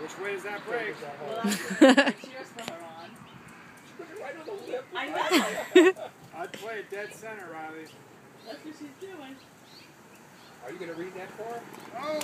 Which way does that break? I know. I play it dead center, Riley. That's what she's doing. Are you gonna read that for her? Oh!